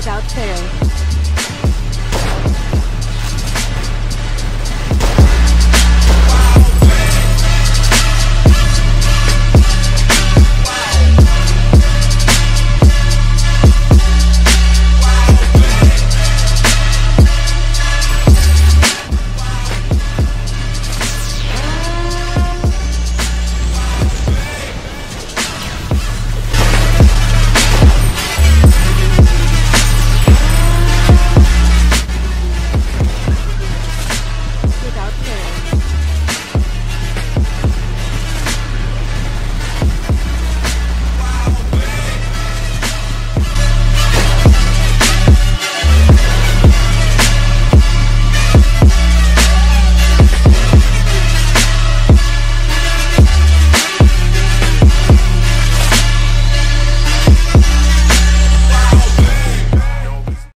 without terror.